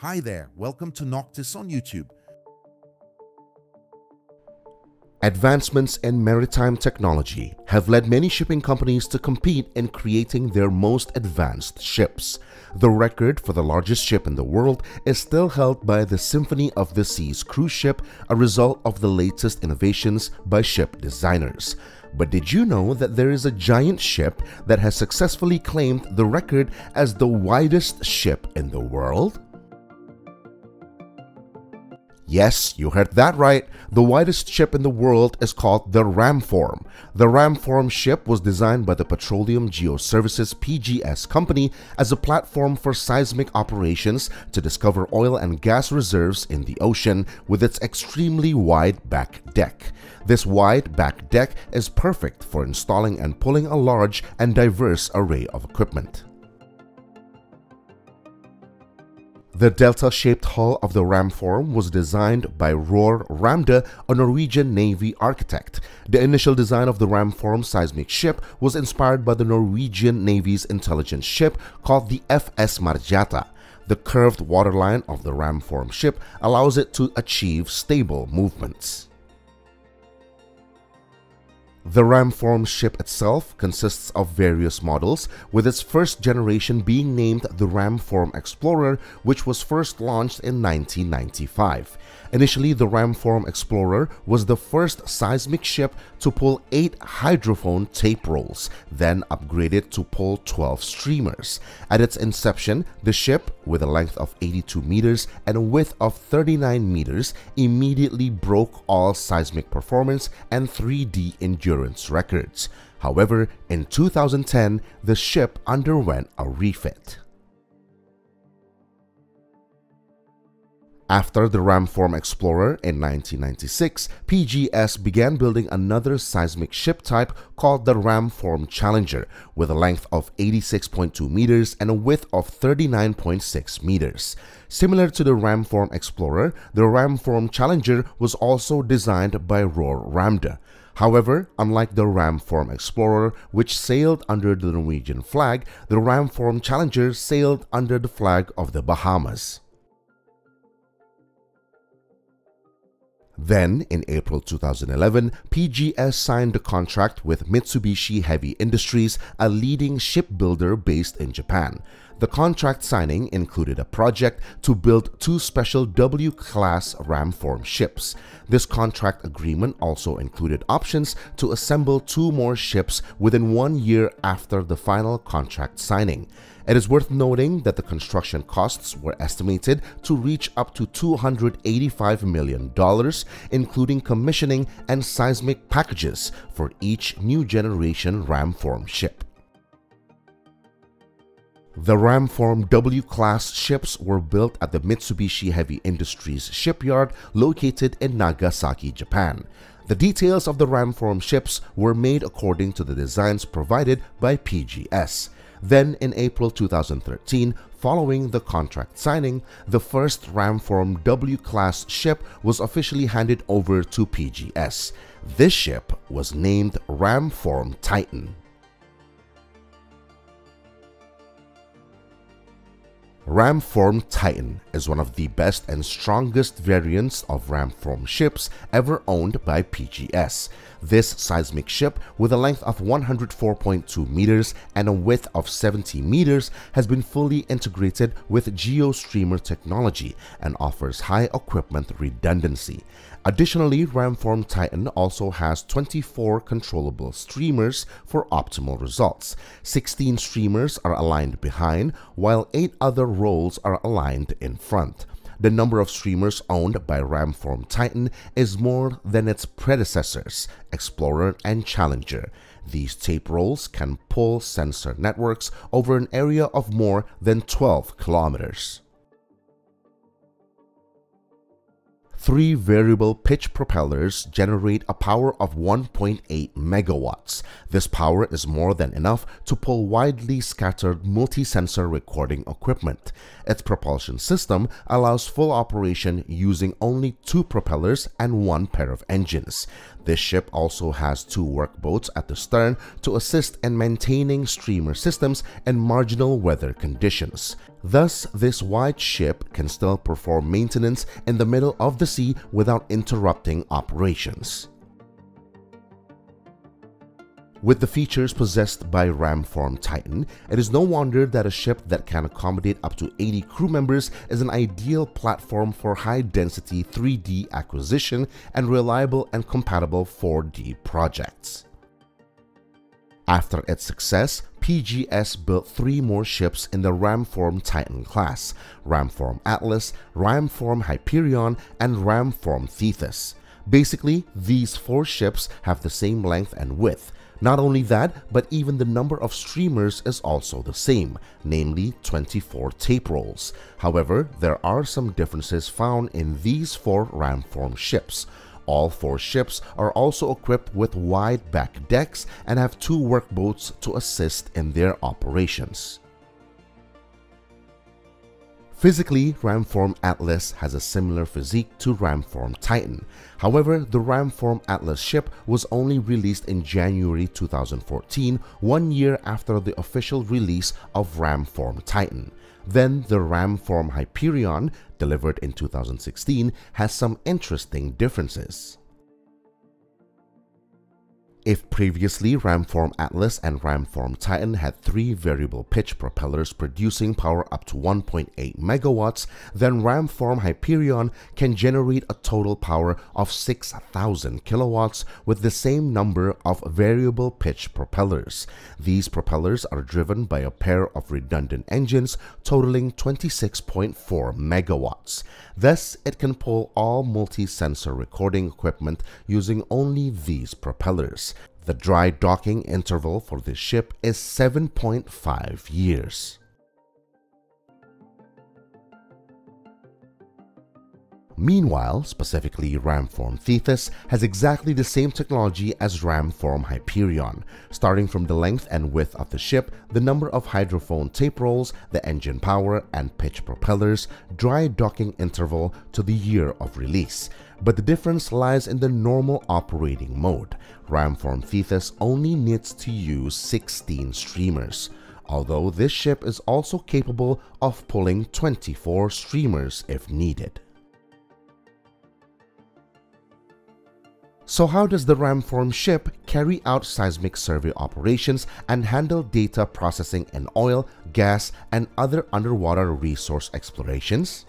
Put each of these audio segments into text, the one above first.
Hi there, welcome to Nauctis on YouTube. Advancements in maritime technology have led many shipping companies to compete in creating their most advanced ships. The record for the largest ship in the world is still held by the Symphony of the Seas cruise ship, a result of the latest innovations by ship designers. But did you know that there is a giant ship that has successfully claimed the record as the widest ship in the world? Yes, you heard that right. The widest ship in the world is called the Ramform. The Ramform ship was designed by the Petroleum Geoservices PGS company as a platform for seismic operations to discover oil and gas reserves in the ocean with its extremely wide back deck. This wide back deck is perfect for installing and pulling a large and diverse array of equipment. The delta-shaped hull of the ram Ramform was designed by Roar Ramde, a Norwegian Navy architect. The initial design of the ram Ramform seismic ship was inspired by the Norwegian Navy's intelligence ship called the FS Marjata. The curved waterline of the ram Ramform ship allows it to achieve stable movements. The Ramform ship itself consists of various models, with its first generation being named the Ramform Explorer, which was first launched in 1995. Initially, the Ramform Explorer was the first seismic ship to pull 8 hydrophone tape rolls, then upgraded to pull 12 streamers. At its inception, the ship, with a length of 82 meters and a width of 39 meters, immediately broke all seismic performance and 3D endurance records. However, in 2010, the ship underwent a refit. After the Ramform Explorer in 1996, PGS began building another seismic ship type called the Ramform Challenger with a length of 86.2 meters and a width of 39.6 meters. Similar to the Ramform Explorer, the Ramform Challenger was also designed by Roar Ramde. However, unlike the Ramform Explorer, which sailed under the Norwegian flag, the Ramform Challenger sailed under the flag of the Bahamas. Then, in April 2011, PGS signed a contract with Mitsubishi Heavy Industries, a leading shipbuilder based in Japan. The contract signing included a project to build two special W-class Ramform ships. This contract agreement also included options to assemble two more ships within one year after the final contract signing. It is worth noting that the construction costs were estimated to reach up to $285 million, including commissioning and seismic packages for each new generation Ramform ship. The Ramform W-class ships were built at the Mitsubishi Heavy Industries shipyard located in Nagasaki, Japan. The details of the Ramform ships were made according to the designs provided by PGS. Then in April 2013, following the contract signing, the first Ramform W-class ship was officially handed over to PGS. This ship was named Ramform Titan. Ramform Titan is one of the best and strongest variants of Ramform ships ever owned by PGS. This seismic ship, with a length of 104.2 meters and a width of 70 meters, has been fully integrated with GeoStreamer technology and offers high equipment redundancy. Additionally, Ramform Titan also has 24 controllable streamers for optimal results. 16 streamers are aligned behind, while 8 other rolls are aligned in front. The number of streamers owned by Ramform Titan is more than its predecessors, Explorer and Challenger. These tape rolls can pull sensor networks over an area of more than 12 kilometers. Three variable pitch propellers generate a power of 1.8 megawatts. This power is more than enough to pull widely scattered multi-sensor recording equipment. Its propulsion system allows full operation using only two propellers and one pair of engines. This ship also has two workboats at the stern to assist in maintaining streamer systems in marginal weather conditions. Thus, this wide ship can still perform maintenance in the middle of the sea without interrupting operations. With the features possessed by Ramform Titan, it is no wonder that a ship that can accommodate up to 80 crew members is an ideal platform for high-density 3D acquisition and reliable and compatible 4D projects. After its success, PGS built three more ships in the Ramform Titan class, Ramform Atlas, Ramform Hyperion, and Ramform Thetis. Basically, these four ships have the same length and width. Not only that, but even the number of streamers is also the same, namely 24 tape rolls. However, there are some differences found in these four Ramform ships. All four ships are also equipped with wide back decks and have two workboats to assist in their operations. Physically, Ramform Atlas has a similar physique to Ramform Titan. However, the Ramform Atlas ship was only released in January 2014, one year after the official release of Ramform Titan. Then the Ramform Hyperion, delivered in 2016, has some interesting differences. If previously Ramform Atlas and Ramform Titan had three variable pitch propellers producing power up to 1.8 megawatts, then Ramform Hyperion can generate a total power of 6,000 kilowatts with the same number of variable pitch propellers. These propellers are driven by a pair of redundant engines totaling 26.4 megawatts. Thus, it can pull all multi-sensor recording equipment using only these propellers. The dry docking interval for this ship is 7.5 years. Meanwhile, specifically Ramform Thetis has exactly the same technology as Ramform Hyperion, starting from the length and width of the ship, the number of hydrophone tape rolls, the engine power and pitch propellers, dry docking interval to the year of release. But the difference lies in the normal operating mode. Ramform Thetis only needs to use 16 streamers although this ship is also capable of pulling 24 streamers if needed. So how does the Ramform ship carry out seismic survey operations and handle data processing in oil, gas, and other underwater resource explorations?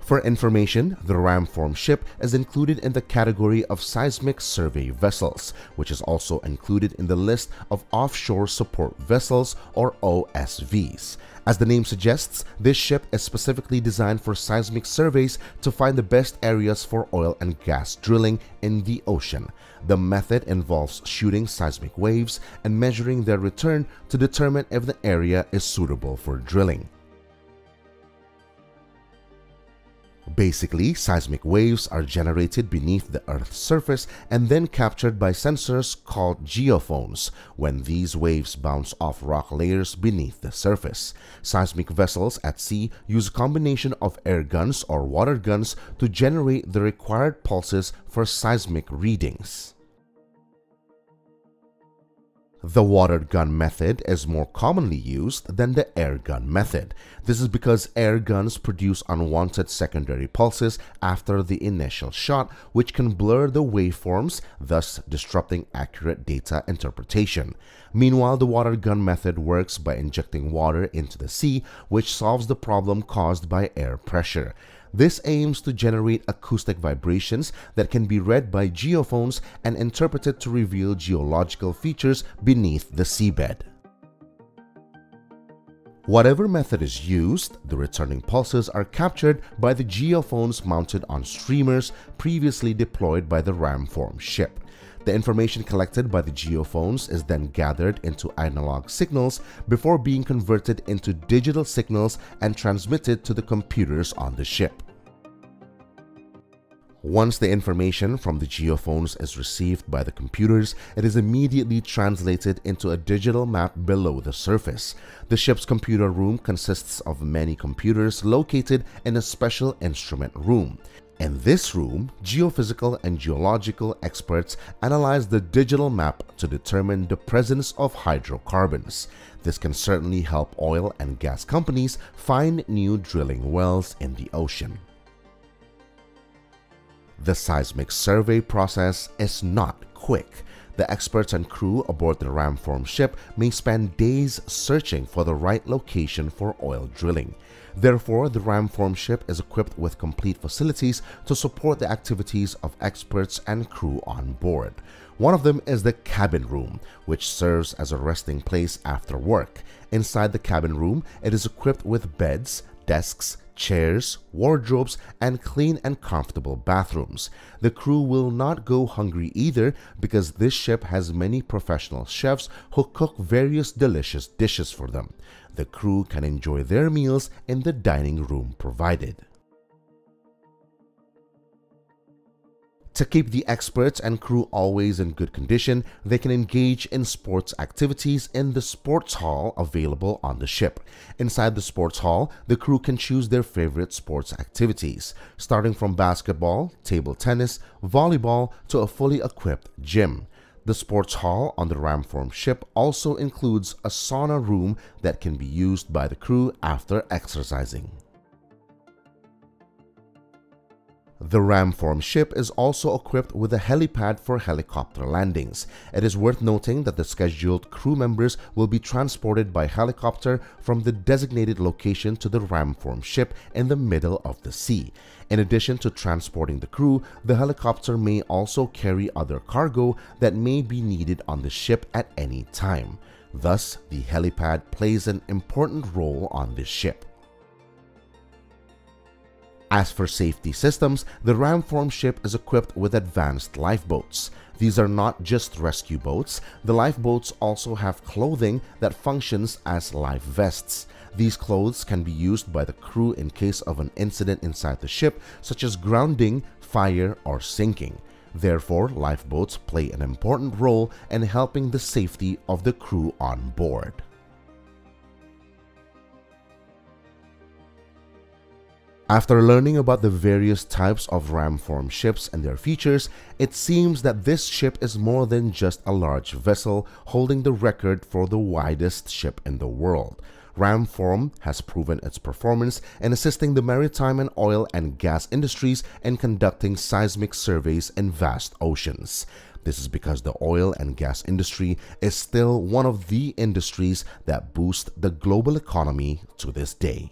For information, the Ramform ship is included in the category of seismic survey vessels, which is also included in the list of offshore support vessels or OSVs. As the name suggests, this ship is specifically designed for seismic surveys to find the best areas for oil and gas drilling in the ocean. The method involves shooting seismic waves and measuring their return to determine if the area is suitable for drilling. Basically, seismic waves are generated beneath the Earth's surface and then captured by sensors called geophones when these waves bounce off rock layers beneath the surface. Seismic vessels at sea use a combination of air guns or water guns to generate the required pulses for seismic readings. The water gun method is more commonly used than the air gun method. This is because air guns produce unwanted secondary pulses after the initial shot, which can blur the waveforms, thus disrupting accurate data interpretation. Meanwhile, the water gun method works by injecting water into the sea, which solves the problem caused by air pressure. This aims to generate acoustic vibrations that can be read by geophones and interpreted to reveal geological features beneath the seabed. Whatever method is used, the returning pulses are captured by the geophones mounted on streamers previously deployed by the Ramform ship. The information collected by the geophones is then gathered into analog signals before being converted into digital signals and transmitted to the computers on the ship. Once the information from the geophones is received by the computers, it is immediately translated into a digital map below the surface. The ship's computer room consists of many computers located in a special instrument room. In this room, geophysical and geological experts analyze the digital map to determine the presence of hydrocarbons. This can certainly help oil and gas companies find new drilling wells in the ocean. The seismic survey process is not quick. The experts and crew aboard the Ramform ship may spend days searching for the right location for oil drilling. Therefore, the Ramform ship is equipped with complete facilities to support the activities of experts and crew on board. One of them is the cabin room, which serves as a resting place after work. Inside the cabin room, it is equipped with beds, desks, chairs, wardrobes, and clean and comfortable bathrooms. The crew will not go hungry either because this ship has many professional chefs who cook various delicious dishes for them. The crew can enjoy their meals in the dining room provided. To keep the experts and crew always in good condition, they can engage in sports activities in the sports hall available on the ship. Inside the sports hall, the crew can choose their favorite sports activities, starting from basketball, table tennis, volleyball, to a fully equipped gym. The sports hall on the Ramform ship also includes a sauna room that can be used by the crew after exercising. The Ramform ship is also equipped with a helipad for helicopter landings. It is worth noting that the scheduled crew members will be transported by helicopter from the designated location to the Ramform ship in the middle of the sea. In addition to transporting the crew, the helicopter may also carry other cargo that may be needed on the ship at any time. Thus, the helipad plays an important role on this ship. As for safety systems, the Ramform ship is equipped with advanced lifeboats. These are not just rescue boats, the lifeboats also have clothing that functions as life vests. These clothes can be used by the crew in case of an incident inside the ship, such as grounding, fire, or sinking. Therefore, lifeboats play an important role in helping the safety of the crew on board. After learning about the various types of Ramform ships and their features, it seems that this ship is more than just a large vessel holding the record for the widest ship in the world. Ramform has proven its performance in assisting the maritime and oil and gas industries in conducting seismic surveys in vast oceans. This is because the oil and gas industry is still one of the industries that boost the global economy to this day.